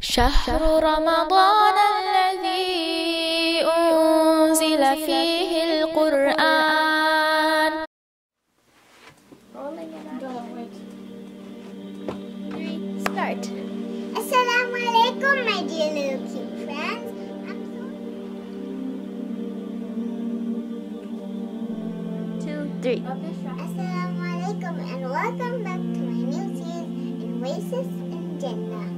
شهر رمضان الذي أنزل فيه القرآن Start. Assalamu alaikum my dear little cute friends. three. Assalamu alaikum and welcome back to my new series in Oasis in Jannah.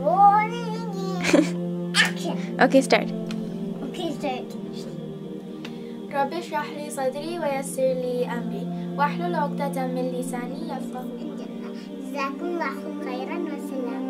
Rolling action. Okay, start. Okay, start. رب اشرح لي صدري ويسر لي أمري واحلل عقدة من لساني يفقه جزاكم الله خيرا وسلام